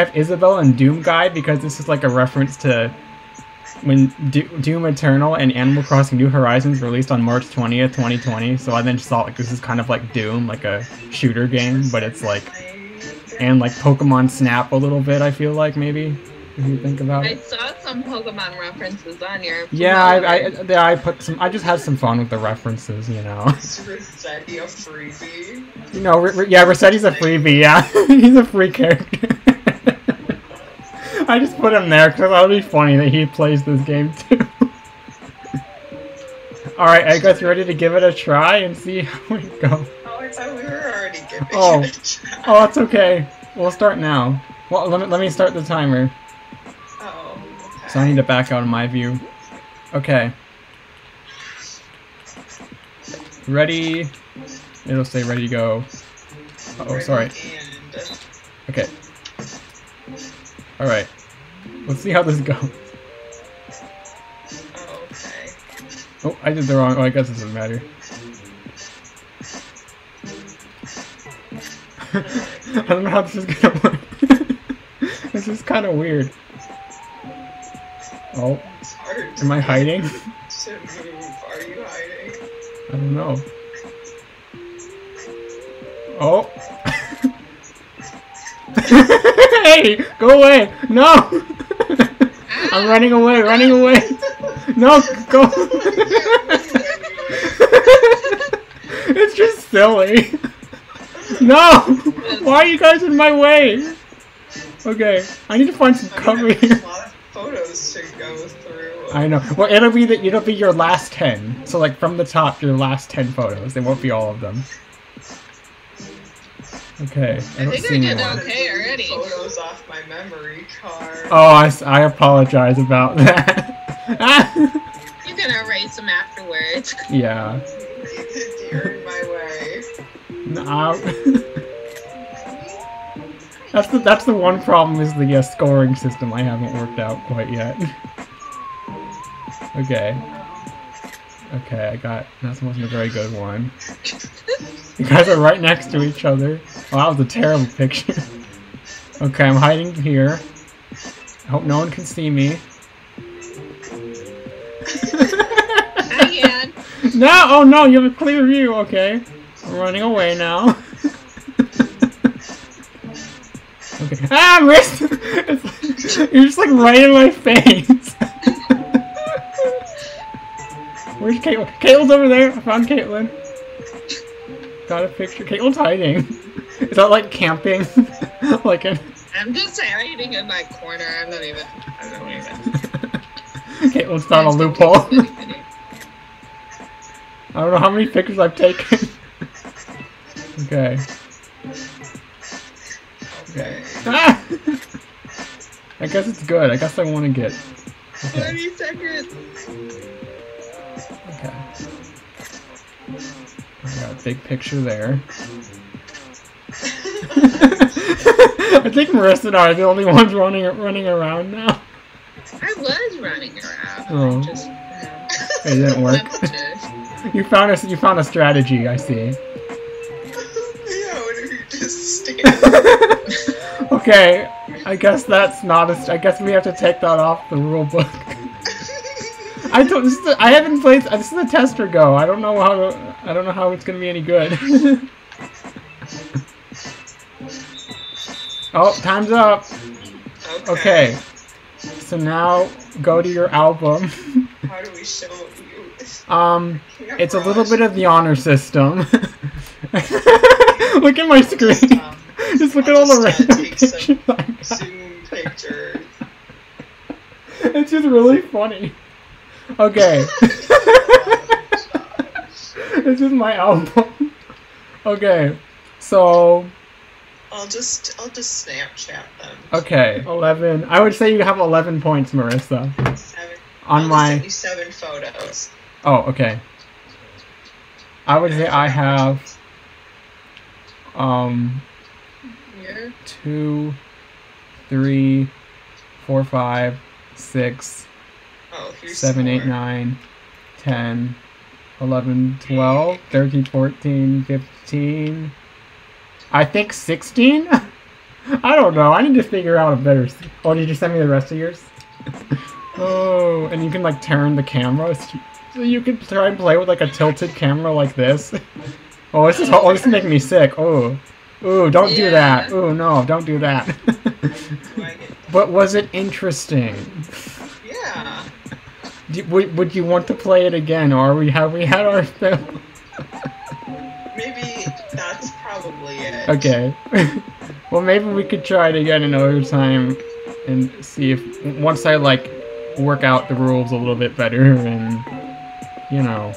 have Isabelle and Doom Guy because this is like a reference to when Do- Doom Eternal and Animal Crossing New Horizons released on March 20th, 2020. So I then just thought like this is kind of like Doom, like a shooter game, but it's like and like Pokemon Snap a little bit. I feel like maybe if you think about I saw some Pokemon references on your. Yeah, I, I, yeah, I put some. I just had some fun with the references, you know. Is Rossetti a freebie? You know, R- R- yeah, Rossetti's a freebie. Yeah, he's a free character. I just put him there because that would be funny that he plays this game too. All right, I guess you're ready to give it a try and see how we go. Oh, I thought we were already giving Oh. it a try. Oh, it's okay. We'll start now. Well, let me let me start the timer. Oh, okay. So I need to back out of my view. Okay. Ready? It'll say ready to go. Uh oh, Ready sorry. And Okay. Alright. Let's see how this goes. oh, okay. Oh, I did the wrong. Oh, I guess it doesn't matter. I don't know how this is gonna work. this is kind of weird. Oh, It's hard. to am I hiding? Are you hiding? I don't know. Oh. hey, go away! No! I'm running away, running away! No, go! it's just silly. No! Why are you guys in my way? Okay, I need to find some cover here. there's a lot of photos to go through. I know. Well, it'll be the, it'll be your last ten. So like from the top, your last ten photos. They won't be all of them. Okay, I I think see I did anyone. okay already. Photos off my memory card. Oh, I, I apologize about that. You can erase them afterwards. yeah. You're in my way. No. that's the that's the one problem is the uh, scoring system I haven't worked out quite yet. okay. Okay, I got that wasn't a very good one. You guys are right next to each other. Oh, that was a terrible picture. okay, I'm hiding here. I hope no one can see me. I can. No! Oh no, you have a clear view, okay. I'm running away now. okay. Ah, wrist! Like, you're just like right in my face. Where's Caitlin? Caitlin's over there! I found Caitlin. Got a picture. Caitlin's hiding. Is that like camping? like in... I'm just hiding in my corner. I'm not even. I don't even. Caitlin's found a loophole. I don't know how many pictures I've taken. okay. Okay. Ah! I guess it's good. I guess I want to get. Okay. 30 seconds. Okay. I got a big picture there. I think Marissa and I are the only ones running running around now. I was running around. Oh. Just. You know, It didn't work. limited. You found a you found a strategy. I see. yeah, what if you just okay. I guess that's not a. st- I guess we have to take that off the rule book. I don't. This is the, I haven't played. This is a tester go. I don't know how. To, I don't know how it's gonna be any good. oh, time's up. Okay. So now go to your album. How do we show you? Um, Yeah, it's a little bit of the honor system. Look at my screen. Um, Just look I'll at all the just, uh, random take some pictures I got. Zoom pictures. It's just really funny. Okay. this is my album. Okay. So, I'll just I'll just Snapchat them. okay. 11. I would say you have 11 points, Marissa. Seven. On I'll my. send you seven photos. Oh, okay. I would say I have. Um. Yeah. two, three, four, five, six, Oh, here's seven, eight, nine, ten, eleven, twelve, thirteen, fourteen, fifteen. I think 16? I don't know. I need to figure out a better. Oh, did you send me the rest of yours? oh, and you can like turn the camera so you can try and play with like a tilted camera like this. Oh, this is oh, this is making me sick. Oh, ooh, don't do that. Yeah. Ooh, no, don't do that. Do I get- but was it interesting? Do, would, would you want to play it again, or we have we had our fill? Maybe that's probably it. Okay. well, maybe we could try it again another time and see if once I like work out the rules a little bit better and you know